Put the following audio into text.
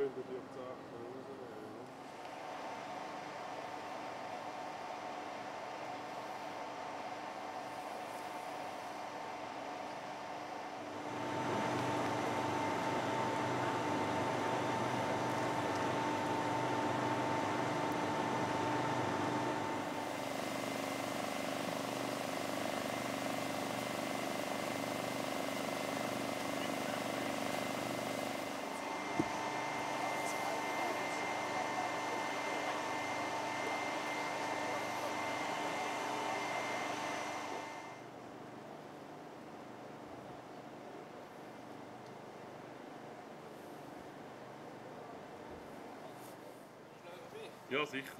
könnten Ja, sicher.